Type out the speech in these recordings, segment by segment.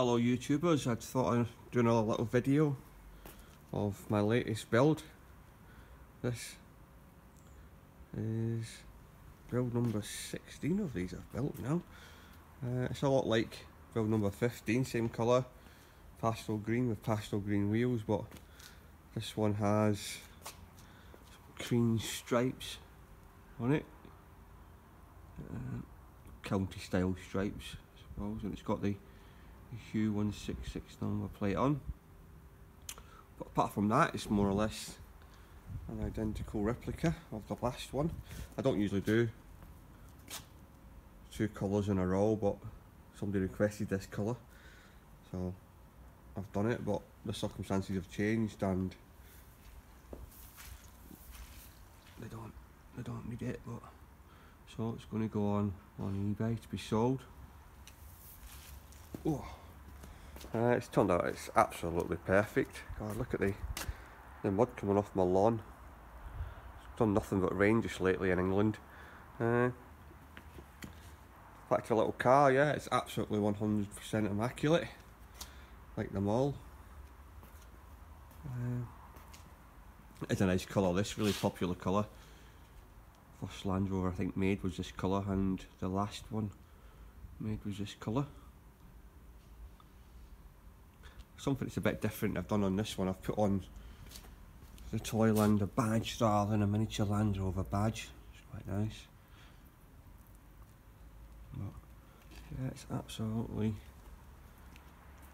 Hello YouTubers, I thought I'd do another little video of my latest build. This is build number 16 of these I've built now. Uh, it's a lot like build number 15, same colour, pastel green with pastel green wheels, but this one has green stripes on it. Uh, county style stripes, I suppose, and it's got the Hue 166 number plate on. But apart from that, it's more or less an identical replica of the last one. I don't usually do two colours in a row, but somebody requested this colour, so I've done it. But the circumstances have changed, and they don't they don't need it. But so it's going to go on on eBay to be sold. Oh. Uh, it's turned out it's absolutely perfect. God, look at the the mud coming off my lawn. It's done nothing but rain just lately in England. Uh, back to a little car, yeah, it's absolutely 100% immaculate, like them all. Uh, it's a nice colour, this really popular colour. First Land Rover I think made was this colour and the last one made was this colour something that's a bit different I've done on this one. I've put on the Toylander badge rather than a miniature Land Rover badge. It's quite nice. But yeah, it's absolutely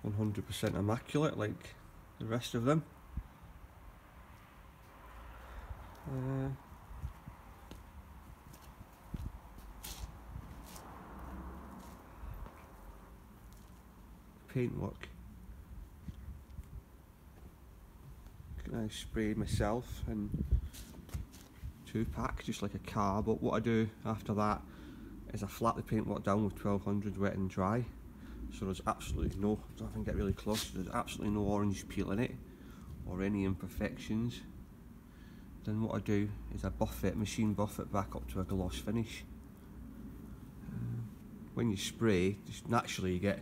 100% immaculate like the rest of them. Uh, paintwork I spray myself and two pack just like a car but what I do after that is I flat the paintwork down with 1200 wet and dry so there's absolutely no, I don't get really close, there's absolutely no orange peel in it or any imperfections. Then what I do is I buff it, machine buff it back up to a gloss finish. Uh, when you spray, just naturally you get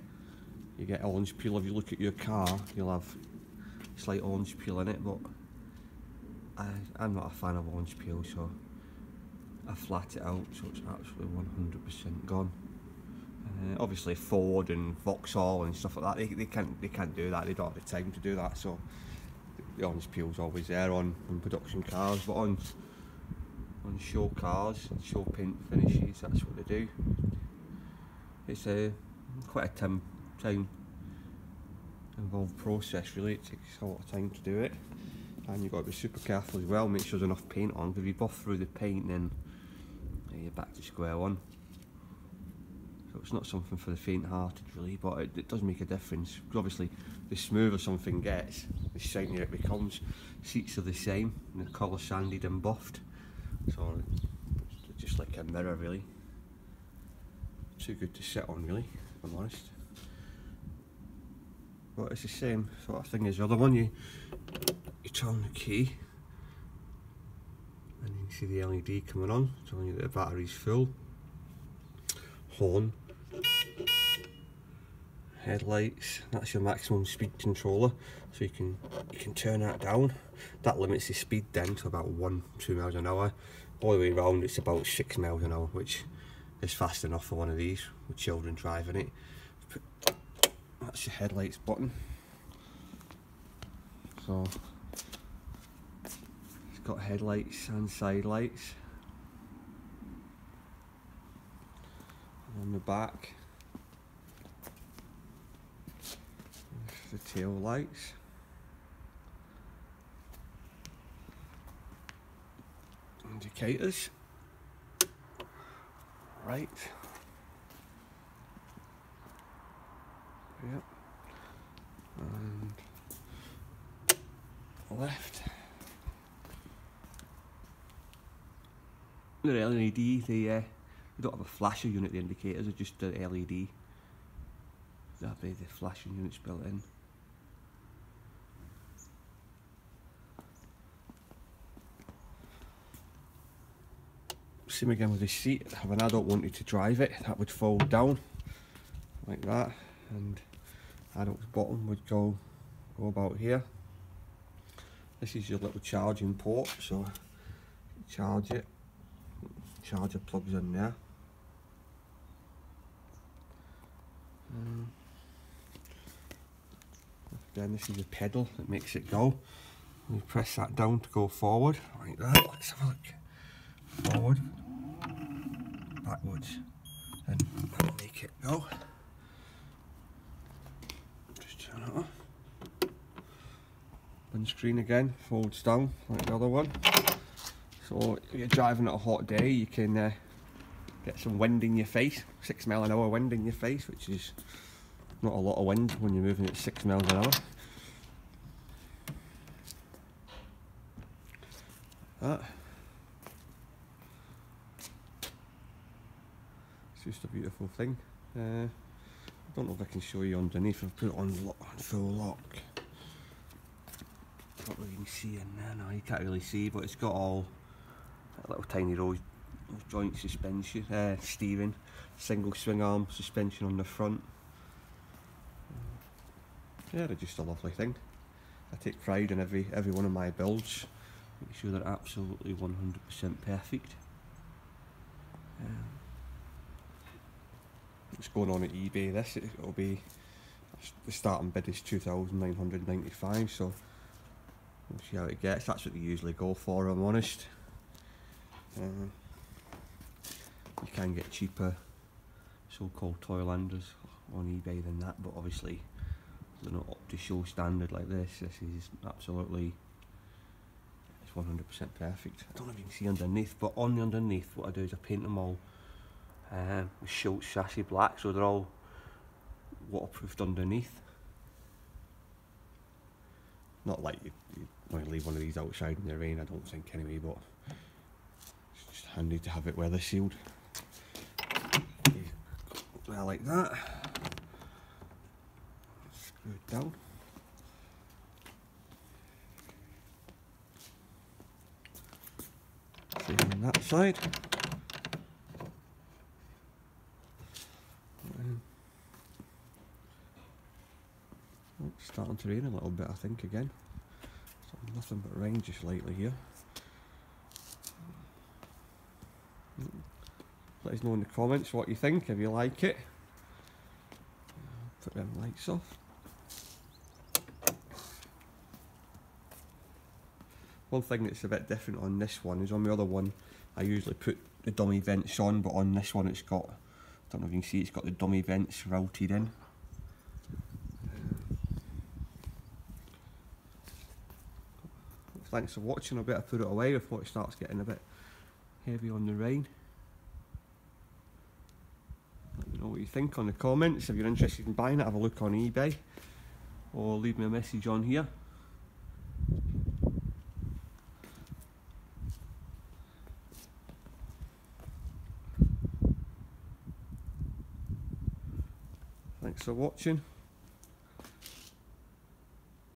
you get orange peel. If you look at your car you'll have slight orange peel in it but I, I'm not a fan of orange peel so I flat it out so it's absolutely 100% gone. Uh, obviously Ford and Vauxhall and stuff like that they, they can't they can't do that. They don't have the time to do that so the orange peel's always there on, on production cars but on on show cars show paint finishes that's what they do. It's a quite a time time involved process really, it takes a lot of time to do it and you've got to be super careful as well, make sure there's enough paint on because if you buff through the paint then you're back to square one. So it's not something for the faint-hearted really, but it, it, does make a difference. Because obviously, the smoother something gets, the shinier it becomes. Seats are the same, and the colour sanded and buffed. So it's just like a mirror really. Too good to sit on really, if I'm honest but it's the same sort of thing as the other one. You you turn the key and you can see the LED coming on, telling you that the battery's full. Horn, headlights. That's your maximum speed controller, so you can you can turn that down. That limits the speed then to about one two miles an hour. All the way around, it's about six miles an hour, which is fast enough for one of these with children driving it that's your headlights button. So it's got headlights and side lights on the back. The tail lights. Indicators right left. The LED, they, uh, they don't have a flasher unit, the indicators are just the LED. That'd be the flashing units built in. Same again with the seat, if an adult wanted to drive it, that would fold down like that and adult's bottom would go go about here. This is your little charging port, so charge it. Charger plugs in there. Um, then this is a pedal that makes it go. You press that down to go forward, like that. Let's have a look. Forward, backwards, and make it go. Just turn it on. Windscreen again, folds down like the other one. So if you're driving on a hot day, you can uh, get some wind in your face, six mile an hour wind in your face, which is not a lot of wind when you're moving at six miles an hour. That. It's just a beautiful thing. Uh, I don't know if I can show you underneath. I've put it on, on full lock. We can see in there now, you can't really see, but it's got all little tiny rose, joint suspension, uh, steering, single swing arm suspension on the front. Yeah, they're just a lovely thing. I take pride in every every one of my builds. Make sure they're absolutely 100% perfect. Um, it's going on at eBay. This it'll be the starting bid is 2,995. So see how it gets. That's what they usually go for. I'm honest. Um, you can get cheaper so-called Toylanders on eBay than that, but obviously they're not up to show standard like this. This is absolutely it's 100% perfect. I don't know if you can see underneath, but on the underneath, what I do is I paint them all um, with Schultz chassis black, so they're all waterproofed underneath. Not like you, you to leave one of these outside in the rain, I don't think anyway, but it's just handy to have it weather sealed. Well, like that. Screw it down. Same on that side. Oh, starting to rain a little bit, I think, again. Nothing but rain just lately here. Let us know in the comments what you think, if you like it. Put them lights off. One thing that's a bit different on this one is on the other one I usually put the dummy vents on but on this one it's got, I don't know if you can see it's got the dummy vents routed in. Thanks for watching, I better put it away before it starts getting a bit heavy on the rain. Let me know what you think on the comments. If you're interested in buying it, have a look on eBay or leave me a message on here. Thanks for watching.